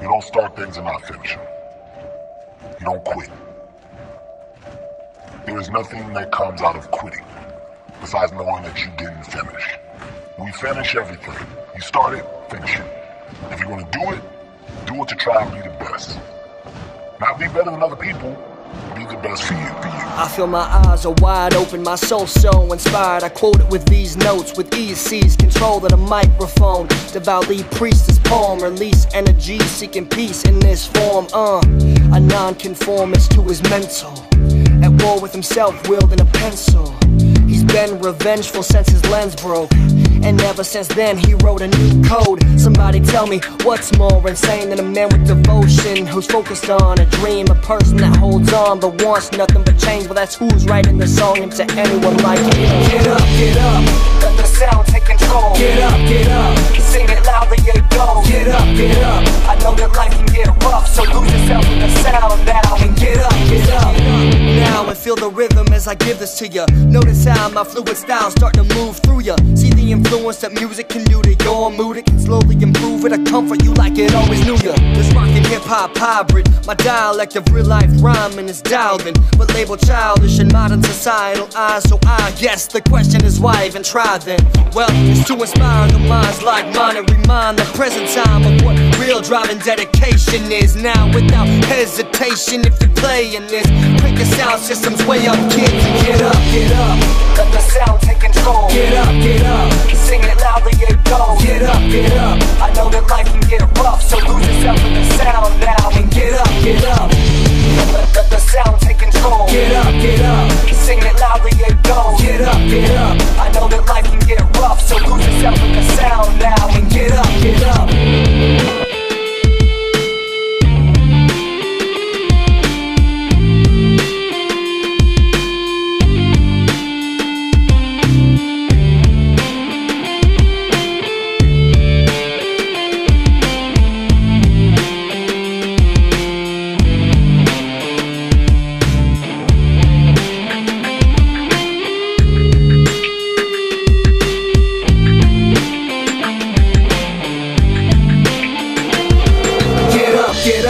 You don't start things and not finish them. You don't quit. There is nothing that comes out of quitting besides knowing that you didn't finish. We finish everything. You start it, finish it. If you're going to do it, do it to try and be the best. Not be better than other people, I feel my eyes are wide open, my soul so inspired. I quote it with these notes, with seize control of the microphone. Devoutly this poem, release energy, seeking peace in this form. Uh, a nonconformist to his mental, at war with himself, wielding a pencil. He's been revengeful since his lens broke. And ever since then, he wrote a new code. Somebody tell me what's more insane than a man with devotion who's focused on a dream, a person that holds on but wants nothing but change. Well, that's who's writing the song, and to anyone like it. Get up, get up, as I give this to you. Notice how my fluid style start to move through you. See the influence that music can do to your mood. It can slowly improve it, or comfort you like it always knew you. This rockin' hip hop hybrid, my dialect of real life rhyming is dialed in, but labeled childish in modern societal eyes. So I guess the question is why even try then? Well, it's to inspire the minds like mine and remind the present time of what real driving dedication is. Now without hesitation, if you're playing this, crank your sound systems way up, kids. Get up, get up, let the sound take control. Get up, get up, sing it loudly, it goes. Get up, get up, I know that life can get rough, so lose yourself in the sound now. And get up, get up, let, let the sound take control. Get up, get up, sing it loudly, it goes. Get up, get up,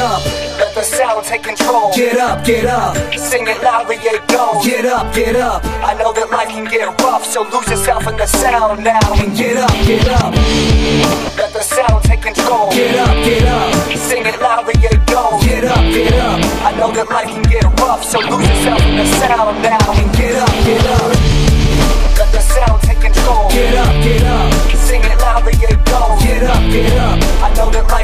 up. Let the sound take control. Get up, get up. Sing it loudly, it goes. Get up, get up. I know that life can get rough, so lose yourself in the sound now. And get up, get up. Let the sound take control. Get up, get up. Sing it loudly, it goes. Get up, get up. I know that life can get rough, so lose yourself in the sound now. And get up, get up. Let the sound take control. Get up, get up. Sing it loudly, it goes. Get up, get up. I know that life